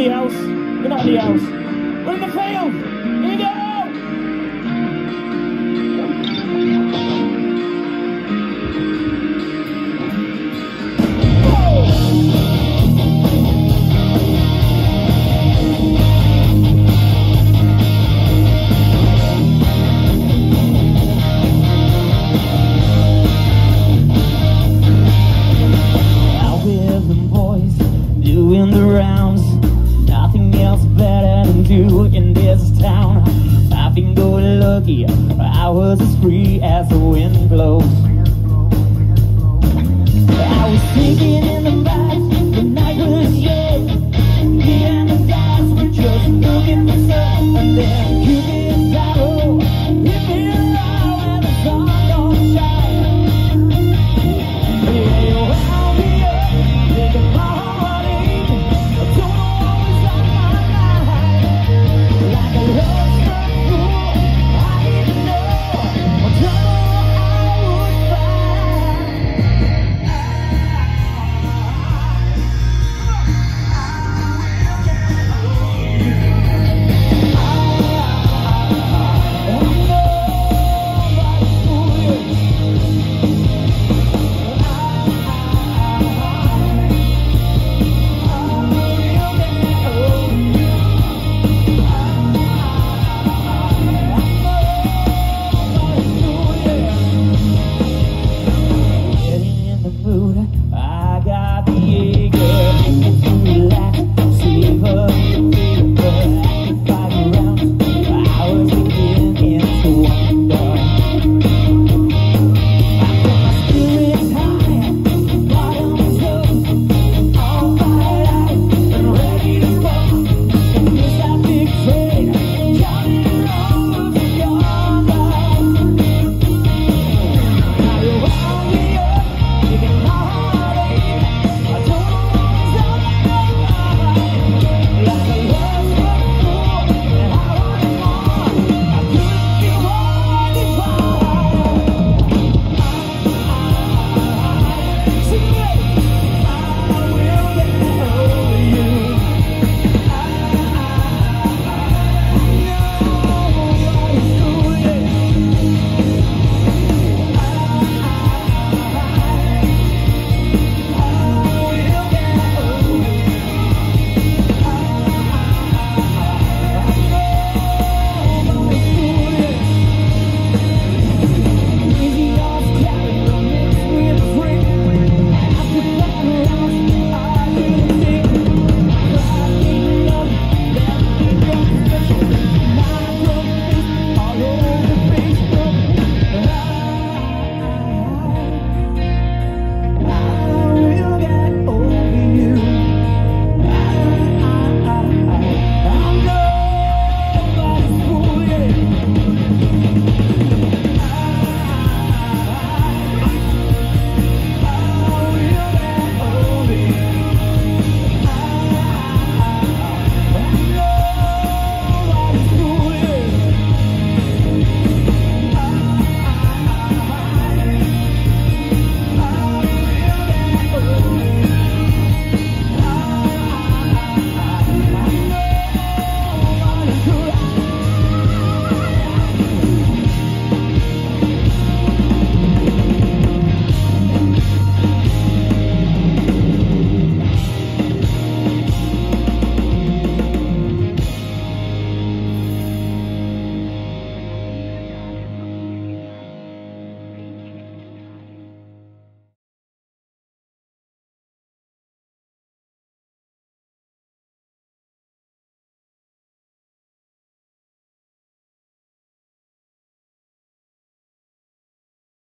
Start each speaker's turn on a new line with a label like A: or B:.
A: in the house. We're not in the house. We're in the field. Here we go. Doing the rounds do in this town. I've been going lucky, I was as free as the wind blows. I was thinking in the back.